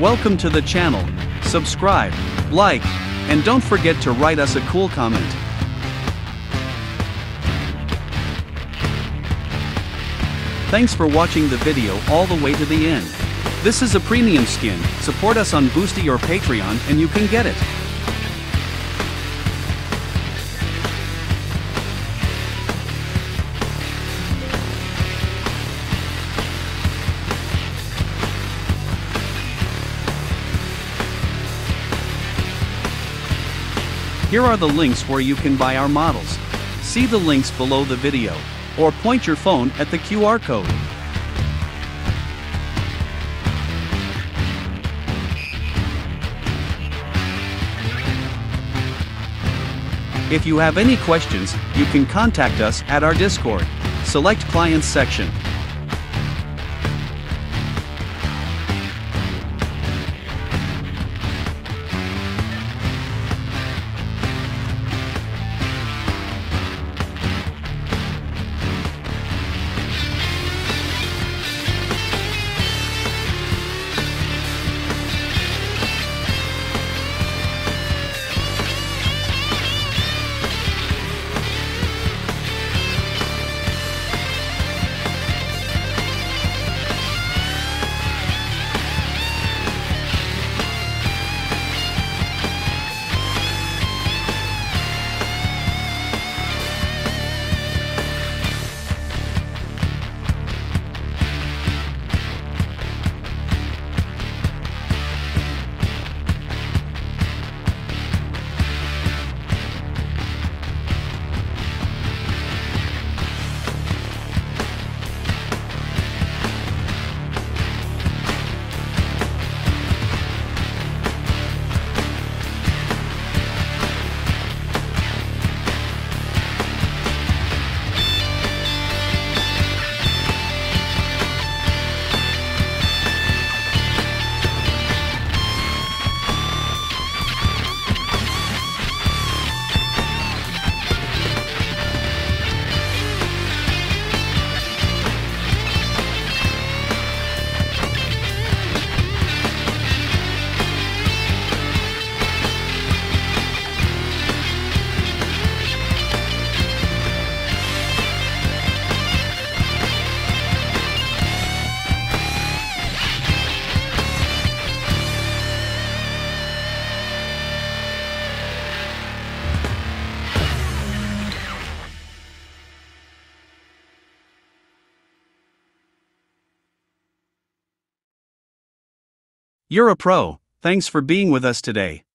Welcome to the channel. Subscribe, like, and don't forget to write us a cool comment. Thanks for watching the video all the way to the end. This is a premium skin, support us on Boosty or Patreon and you can get it. Here are the links where you can buy our models. See the links below the video, or point your phone at the QR code. If you have any questions, you can contact us at our Discord. Select Clients section. You're a pro, thanks for being with us today.